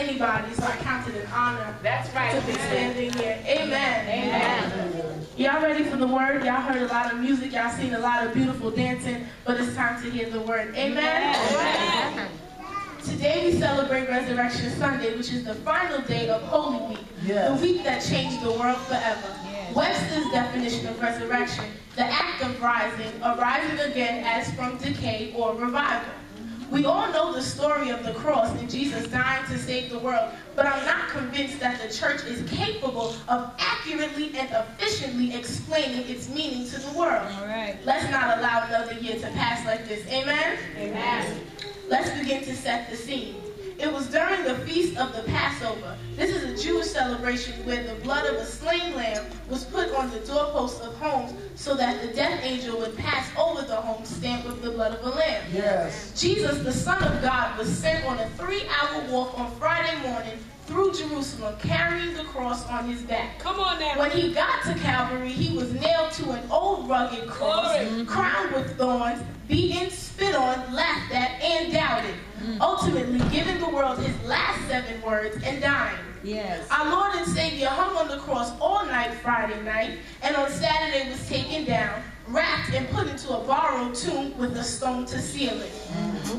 anybody, so I count it an honor That's right. to be standing here. Amen. Amen. Y'all ready for the word? Y'all heard a lot of music. Y'all seen a lot of beautiful dancing, but it's time to hear the word. Amen. Amen. Today we celebrate Resurrection Sunday, which is the final day of Holy Week, Yes. the week that changed the world forever. Yes. Webster's definition of resurrection, the act of rising, arising again as from decay or revival. We all know the story of the cross and Jesus dying to save the world, but I'm not convinced that the church is capable of accurately and efficiently explaining its meaning to the world. All right. Let's not allow another year to pass like this. Amen? Amen. Let's begin to set the scene. It was during the feast of the Passover. This is a Jewish celebration where the blood of a slain lamb was put on the doorposts of homes so that the death angel would pass over the home stamped with the blood of a lamb. Yes. Jesus, the Son of God, was sent on a three-hour walk on Friday morning through Jerusalem, carrying the cross on his back. Come on now. When he got to Calvary, he was nailed to an old rugged cross, Glory. Mm-hmm. crowned with thorns, beaten, spit on, laughed at, and doubted. Mm-hmm. Ultimately, giving the world his last seven words and dying. Yes. Our Lord and Savior hung on the cross all night Friday night, and on Saturday was taken down, wrapped and put into a borrowed tomb with a stone to seal it.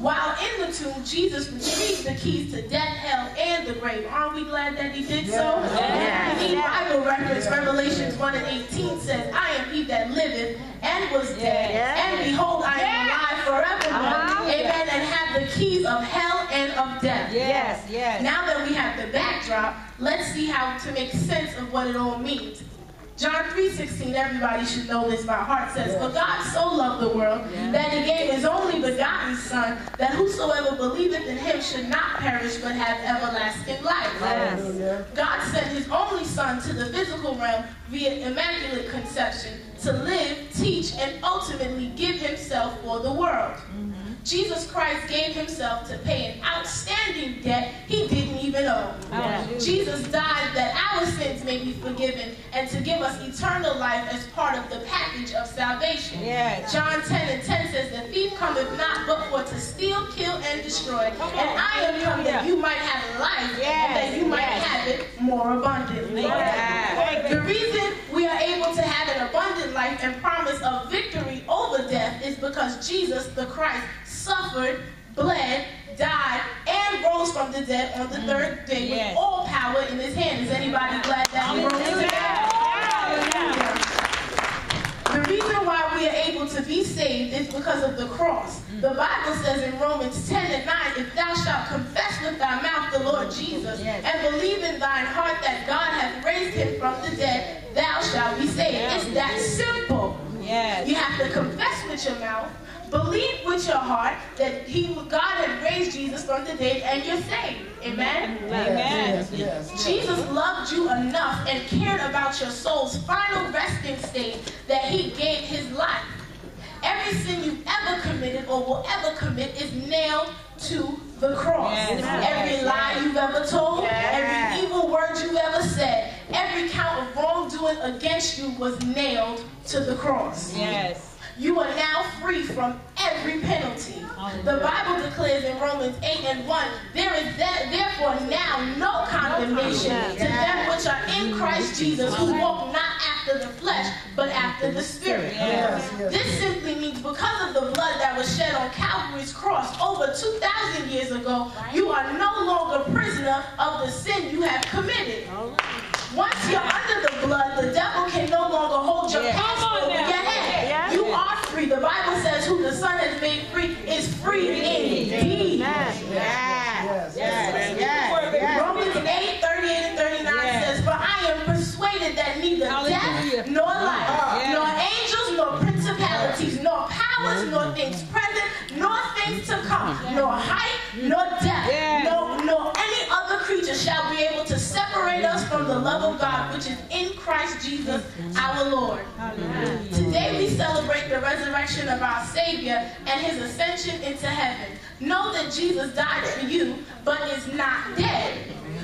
While in the tomb, Jesus retrieved the keys to death, hell, and the grave. Aren't we glad that he did so? Yes. The Bible reference, Revelations 1 and 18 says, I am he that liveth and was dead, and behold, I am alive forevermore. Hallelujah. Amen. And have the keys of hell and of death. Yes. Yes. Now that we have the backdrop, let's see how to make sense of what it all means. John 3:16, everybody should know this by heart says, For God so loved the world that he gave his only begotten Son, that whosoever believeth in him should not perish but have everlasting life. Hallelujah. God sent his only son to the physical realm via immaculate conception to live, teach, and ultimately give himself for the world. Mm-hmm. Jesus Christ gave himself to pay an outstanding debt he didn't even owe. Hallelujah. Jesus died that our sins may be forgiven and to give us eternal life as part of the package of salvation. Yes. John 10 and 10 says, The thief cometh not but for to steal, kill, and destroy. And I am come that you might have life Yes, and that you might yes. have it more abundantly. Yes. The reason we are able to have an abundant life and promise of victory over death is because Jesus, the Christ, suffered, bled, died, and rose from the dead on the mm-hmm. third day Yes. with all power in his hand. Is anybody glad that he rose Hallelujah. again? Hallelujah. The reason why we are able to be saved is because of the cross. The mm. Bible says in Romans 10 and 9, if thou shalt confess with thy mouth the Lord mm. Jesus Yes. and believe in thine heart that God hath raised him from the dead, thou shalt be saved. Yes. It's that simple. Yes. You have to confess with your mouth, believe with your heart that he, God had raised Jesus from the dead, and you're saved. Amen? Amen. Yes, yes, yes. Jesus loved you enough and cared about your soul's final resting state that he gave his life. Every sin you've ever committed or will ever commit is nailed to the cross. Yes. Every lie you've ever told, Yes. every evil word you've ever said, every count of wrongdoing against you was nailed to the cross. Yes. You are now free from every penalty. The Bible declares in Romans 8 and 1, there is that, therefore now no condemnation to them which are in Christ Jesus, who walk not after the flesh, but after the Spirit. This simply means because of the blood that was shed on Calvary's cross over 2,000 years ago, you are no longer prisoner of the sin you have committed. Once you're nor height, nor depth, Yeah. nor, nor any other creature shall be able to separate us from the love of God, which is in Christ Jesus our Lord. Today we celebrate the resurrection of our Savior and his ascension into heaven. Know that Jesus died for you, but is not dead.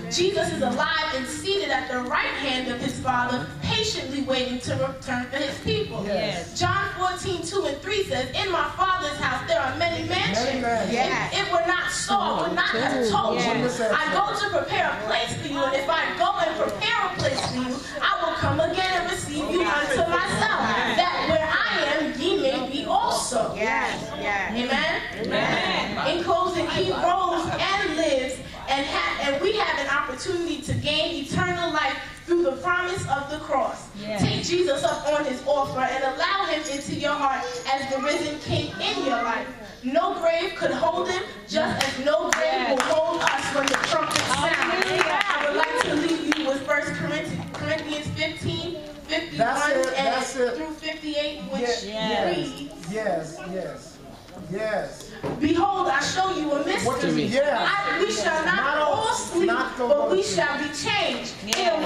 Jesus is alive and seated at the right hand of his Father, patiently waiting to return for his people. Yes. John 14, 2 and 3 says, In my Father's house there are many mansions. Yes. If it were not so, I would not have told you. Yes. I go to prepare a place for you, and if I go and prepare a place for you, I will come again and receive you unto myself, that where I am, ye may be also. Yes. Yes. Amen? Amen. In closing, he rose and lives, and, ha- and we have an opportunity to gain eternal life through the promise of the cross. Yes. Take Jesus up on his offer and allow him into your heart as the risen king in your life. No grave could hold him, just as no grave will hold us when the trumpet sounds. I would like to leave you with 1 Corinthians, Corinthians 15, 51 That's it, and that's it. through 58, which Yes. reads, Yes, yes, yes. Behold, I show you a What is mystery. it? Yeah. I- we shall not, Not all- all sleep, not but we shall be changed in a Yeah.